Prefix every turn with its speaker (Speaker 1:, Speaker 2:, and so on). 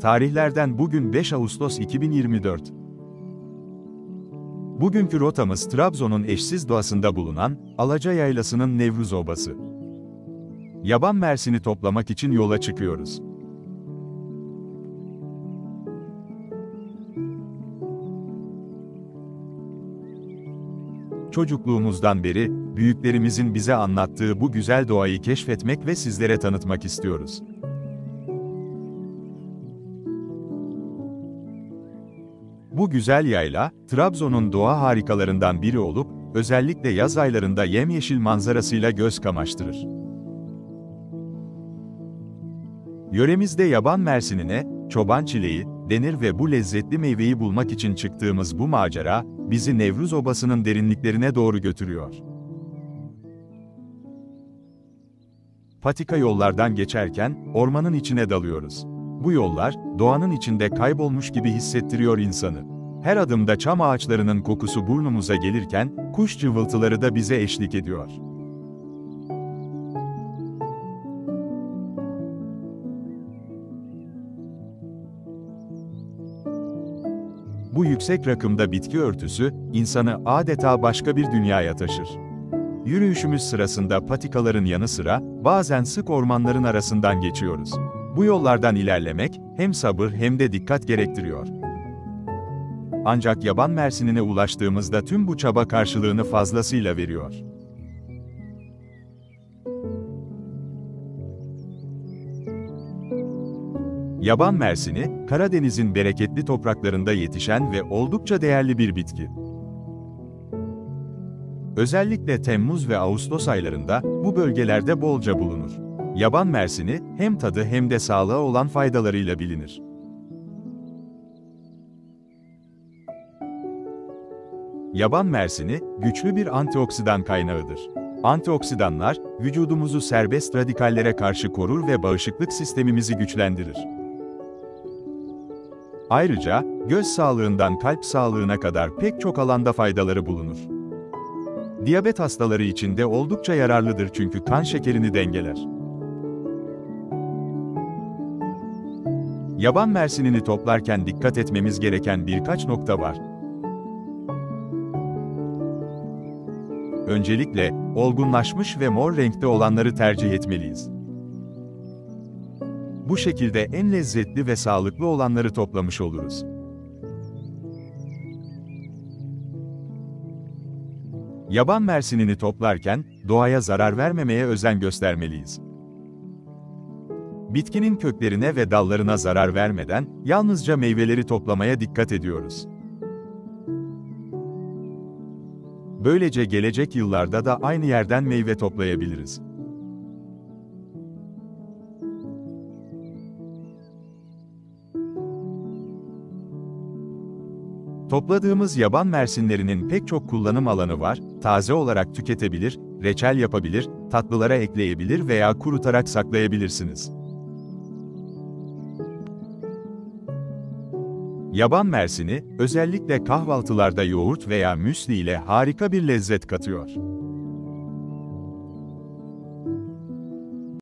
Speaker 1: Tarihlerden bugün 5 Ağustos 2024. Bugünkü rotamız Trabzon'un eşsiz doğasında bulunan Alaca Yaylası'nın Nevruz Obası. Yaban mersini toplamak için yola çıkıyoruz. Çocukluğumuzdan beri, büyüklerimizin bize anlattığı bu güzel doğayı keşfetmek ve sizlere tanıtmak istiyoruz. Bu güzel yayla, Trabzon'un doğa harikalarından biri olup, özellikle yaz aylarında yemyeşil manzarasıyla göz kamaştırır. Yöremizde yaban mersinine, çoban çileği, denir ve bu lezzetli meyveyi bulmak için çıktığımız bu macera, bizi Nevruz Obası'nın derinliklerine doğru götürüyor. Patika yollardan geçerken, ormanın içine dalıyoruz. Bu yollar, doğanın içinde kaybolmuş gibi hissettiriyor insanı. Her adımda çam ağaçlarının kokusu burnumuza gelirken, kuş cıvıltıları da bize eşlik ediyor. Bu yüksek rakımda bitki örtüsü, insanı adeta başka bir dünyaya taşır. Yürüyüşümüz sırasında patikaların yanı sıra, bazen sık ormanların arasından geçiyoruz. Bu yollardan ilerlemek, hem sabır hem de dikkat gerektiriyor. Ancak yaban mersinine ulaştığımızda tüm bu çaba karşılığını fazlasıyla veriyor. Yaban mersini, Karadeniz'in bereketli topraklarında yetişen ve oldukça değerli bir bitki. Özellikle Temmuz ve Ağustos aylarında bu bölgelerde bolca bulunur. Yaban mersini hem tadı hem de sağlığa olan faydalarıyla bilinir. Yaban mersini güçlü bir antioksidan kaynağıdır. Antioksidanlar vücudumuzu serbest radikallere karşı korur ve bağışıklık sistemimizi güçlendirir. Ayrıca, göz sağlığından kalp sağlığına kadar pek çok alanda faydaları bulunur. Diyabet hastaları için de oldukça yararlıdır çünkü kan şekerini dengeler. Yaban mersinini toplarken dikkat etmemiz gereken birkaç nokta var. Öncelikle, olgunlaşmış ve mor renkte olanları tercih etmeliyiz. Bu şekilde en lezzetli ve sağlıklı olanları toplamış oluruz. Yaban mersinini toplarken, doğaya zarar vermemeye özen göstermeliyiz. Bitkinin köklerine ve dallarına zarar vermeden, yalnızca meyveleri toplamaya dikkat ediyoruz. Böylece gelecek yıllarda da aynı yerden meyve toplayabiliriz. Topladığımız yaban mersinlerinin pek çok kullanım alanı var, taze olarak tüketebilir, reçel yapabilir, tatlılara ekleyebilir veya kurutarak saklayabilirsiniz. Yaban mersini, özellikle kahvaltılarda yoğurt veya müsli ile harika bir lezzet katıyor.